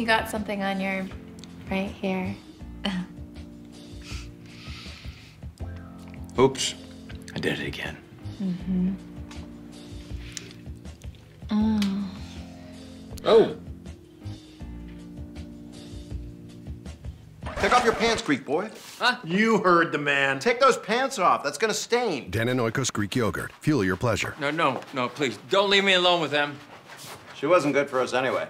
You got something on your right here. Oops. I did it again. Mm-hmm. Oh. Take off your pants, Greek boy. Huh? You heard the man. Take those pants off. That's gonna stain. Dannon Oikos Greek yogurt. Fuel your pleasure. No, no, no, please. Don't leave me alone with them. She wasn't good for us anyway.